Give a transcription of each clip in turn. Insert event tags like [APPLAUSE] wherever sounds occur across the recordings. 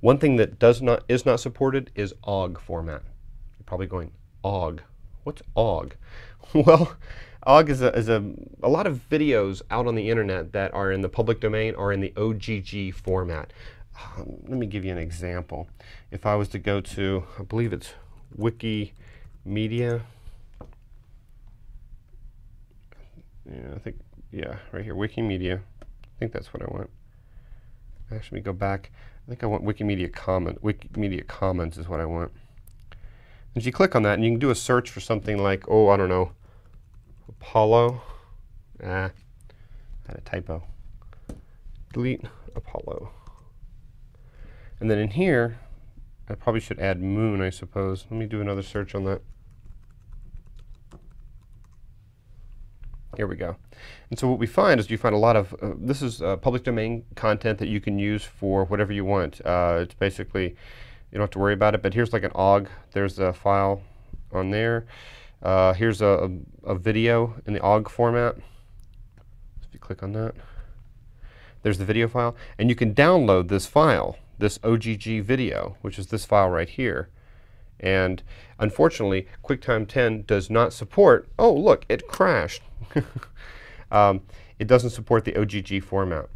One thing that does not is not supported is OGG format. You're probably going OGG. What's OGG? [LAUGHS] well, OGG is a, is a, a lot of videos out on the internet that are in the public domain are in the OGG format. Um, let me give you an example. If I was to go to, I believe it's Wikimedia. Yeah, I think, yeah, right here, Wikimedia. I think that's what I want. Actually, go back. I think I want Wikimedia Commons. Wikimedia Commons is what I want. And you click on that, and you can do a search for something like, oh, I don't know, Apollo. Ah, I had a typo. Delete Apollo. And then in here, I probably should add moon, I suppose. Let me do another search on that. Here we go. And so what we find is you find a lot of, uh, this is uh, public domain content that you can use for whatever you want. Uh, it's basically, you don't have to worry about it, but here's like an OGG. There's a file on there. Uh, here's a, a, a, video in the OGG format. If you click on that, there's the video file. And you can download this file, this OGG video, which is this file right here. And unfortunately, QuickTime 10 does not support, oh look, it crashed. [LAUGHS] um, it doesn't support the OGG format.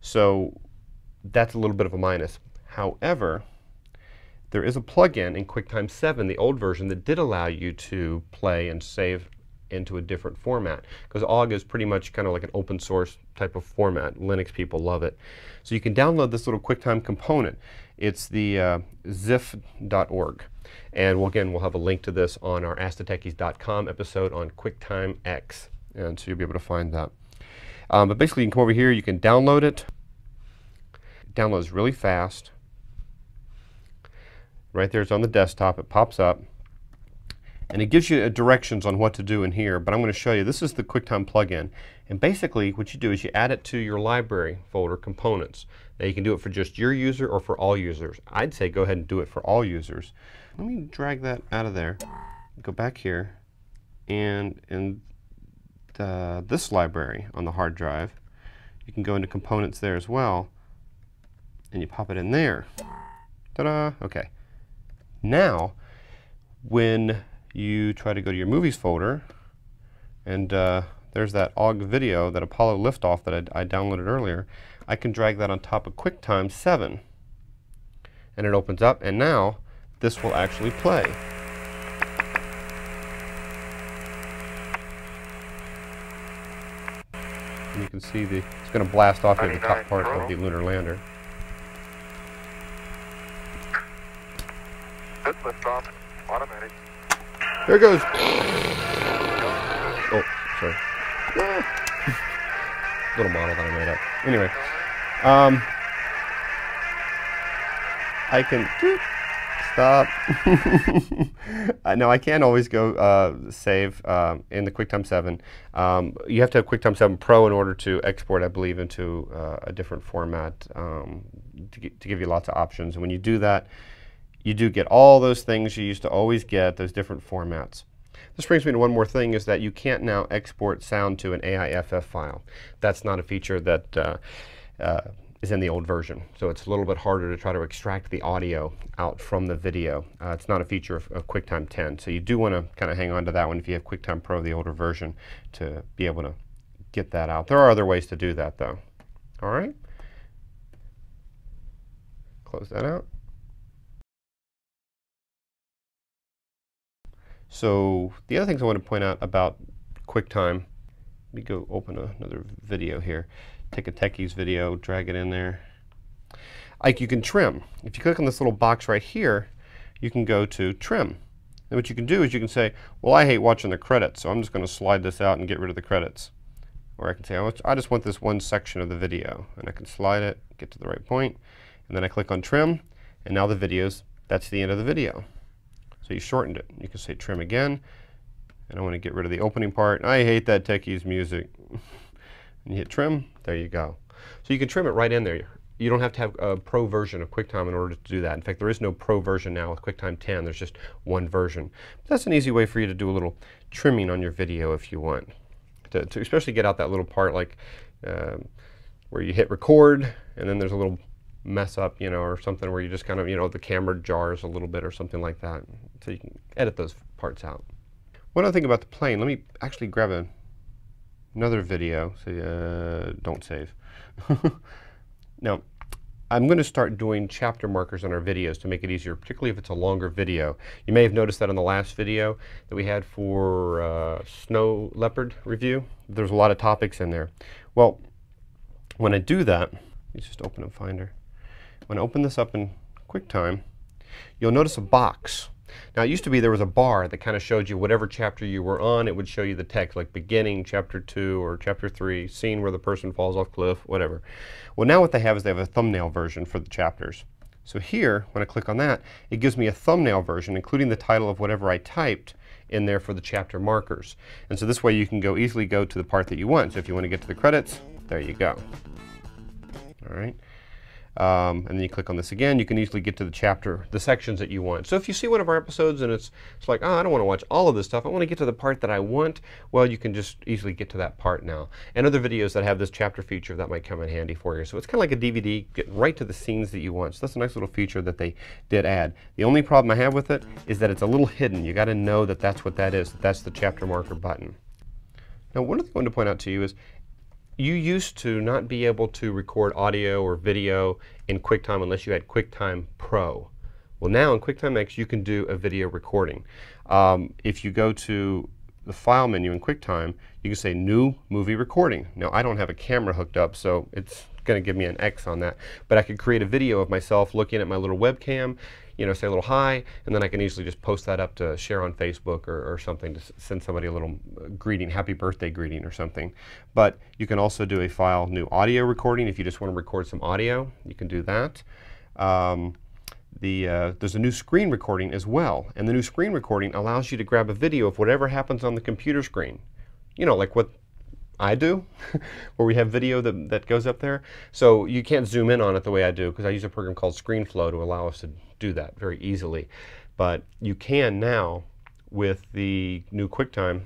So that's a little bit of a minus. However, there is a plugin in QuickTime 7, the old version, that did allow you to play and save into a different format because OGG is pretty much kind of like an open source type of format. Linux people love it. So you can download this little QuickTime component. It's the uh, Xiph.org. And we'll, again, we'll have a link to this on our AskTheTechies.com episode on QuickTime X. And so you'll be able to find that. Um, but basically, you can come over here, you can download it. it downloads really fast. Right there, it's on the desktop. It pops up. And it gives you uh, directions on what to do in here, but I'm going to show you. This is the QuickTime plugin. And basically, what you do is you add it to your library folder components. Now, you can do it for just your user or for all users. I'd say go ahead and do it for all users. Let me drag that out of there. Go back here. And in the, uh, this library on the hard drive, you can go into components there as well. And you pop it in there. Ta-da! Okay. Now, when you try to go to your movies folder, and uh, there's that OGG video, that Apollo liftoff that I, I, downloaded earlier. I can drag that on top of QuickTime 7. And it opens up, and now this will actually play. And you can see the, it's going to blast off here the top part of the lunar lander. Good liftoff, automatic. There it goes. Oh, sorry. [LAUGHS] Little model that I made up. Anyway, um, I can stop. [LAUGHS] I know I can't always go uh, save uh, in the QuickTime 7. Um, you have to have QuickTime 7 Pro in order to export, I believe, into uh, a different format um, to, to give you lots of options. And when you do that, you do get all those things you used to always get, those different formats. This brings me to one more thing is that you can't now export sound to an AIFF file. That's not a feature that uh, uh, is in the old version. So it's a little bit harder to try to extract the audio out from the video. Uh, it's not a feature of, of, QuickTime 10. So you do want to kind of hang on to that one if you have QuickTime Pro, the older version, to be able to get that out. There are other ways to do that though. All right. Close that out. So the other things I want to point out about QuickTime, let me go open a, another video here. Take a Techies video, drag it in there. Like you can trim. If you click on this little box right here, you can go to trim. And what you can do is you can say, well, I hate watching the credits, so I'm just going to slide this out and get rid of the credits. Or I can say, I just want this one section of the video. And I can slide it, get to the right point, and then I click on trim, and now the video's, that's the end of the video. So you shortened it. You can say trim again. And I want to get rid of the opening part. I hate that techies music. [LAUGHS] and you hit trim, there you go. So you can trim it right in there. You don't have to have a pro version of QuickTime in order to do that. In fact, there is no pro version now with QuickTime 10. There's just one version. But that's an easy way for you to do a little trimming on your video if you want. To, to especially get out that little part like uh, where you hit record and then there's a little mess up, you know, or something where you just kind of, you know, the camera jars a little bit or something like that. So you can edit those parts out. One other thing about the plane, let me actually grab a, another video. So uh, don't save. [LAUGHS] now, I'm going to start doing chapter markers on our videos to make it easier, particularly if it's a longer video. You may have noticed that in the last video that we had for uh, Snow Leopard review. There's a lot of topics in there. Well, when I do that, let me just open up Finder. When I open this up in QuickTime, you'll notice a box. Now it used to be there was a bar that kind of showed you whatever chapter you were on, it would show you the text, like beginning, chapter 2 or chapter 3, scene where the person falls off cliff, whatever. Well now what they have is they have a thumbnail version for the chapters. So here, when I click on that, it gives me a thumbnail version, including the title of whatever I typed in there for the chapter markers. And so this way you can go easily go to the part that you want. So if you want to get to the credits, there you go. All right. Um, and then you click on this again, you can easily get to the chapter, the sections that you want. So if you see one of our episodes and it's, it's like, oh, I don't want to watch all of this stuff, I want to get to the part that I want, well, you can just easily get to that part now. And other videos that have this chapter feature, that might come in handy for you. So it's kind of like a DVD, get right to the scenes that you want. So that's a nice little feature that they did add. The only problem I have with it is that it's a little hidden. You got to know that that's what that is, that that's the chapter marker button. Now, one other thing I want to point out to you is you used to not be able to record audio or video in QuickTime unless you had QuickTime Pro. Well, now in QuickTime X, you can do a video recording. Um, if you go to the file menu in QuickTime, you can say New Movie Recording. Now, I don't have a camera hooked up, so it's going to give me an X on that. But I could create a video of myself looking at my little webcam, you know, say a little hi, and then I can easily just post that up to share on Facebook or, or something to send somebody a little uh, greeting, happy birthday greeting or something. But you can also do a file new audio recording if you just want to record some audio. You can do that. Um, the, uh, there's a new screen recording as well, and the new screen recording allows you to grab a video of whatever happens on the computer screen. You know, like what I do, [LAUGHS] where we have video that, that goes up there. So you can't zoom in on it the way I do because I use a program called ScreenFlow to allow us to do that very easily. But you can now, with the new QuickTime,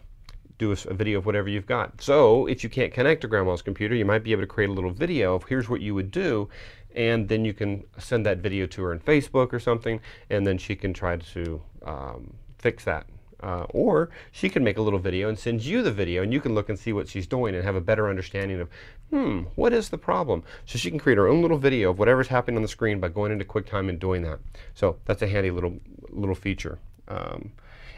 do a, a, video of whatever you've got. So if you can't connect to grandma's computer, you might be able to create a little video of here's what you would do, and then you can send that video to her in Facebook or something, and then she can try to um, fix that uh, or she can make a little video and send you the video and you can look and see what she's doing and have a better understanding of, hmm, what is the problem? So she can create her own little video of whatever's happening on the screen by going into QuickTime and doing that. So that's a handy little, little feature. Um,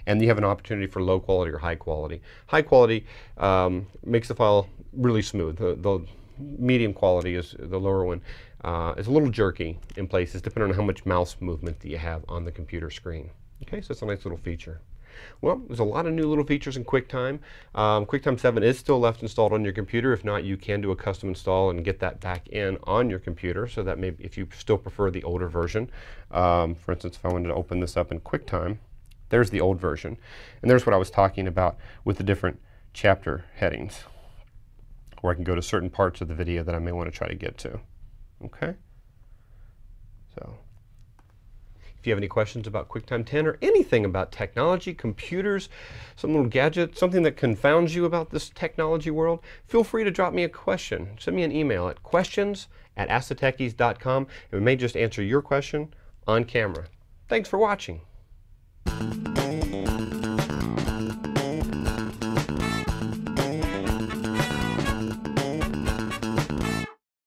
and you have an opportunity for low quality or high quality. High quality um, makes the file really smooth. The, the, medium quality is the lower one. Uh, it's a little jerky in places depending on how much mouse movement that you have on the computer screen. Okay, so it's a nice little feature. Well, there's a lot of new little features in QuickTime. Um, QuickTime 7 is still left installed on your computer. If not, you can do a custom install and get that back in on your computer so that maybe if you still prefer the older version. Um, for instance, if I wanted to open this up in QuickTime, there's the old version. And there's what I was talking about with the different chapter headings where I can go to certain parts of the video that I may want to try to get to. Okay? So if you have any questions about QuickTime 10 or anything about technology, computers, some little gadget, something that confounds you about this technology world, feel free to drop me a question. Send me an email at questions at askthetechies.com and we may just answer your question on camera. Thanks for watching.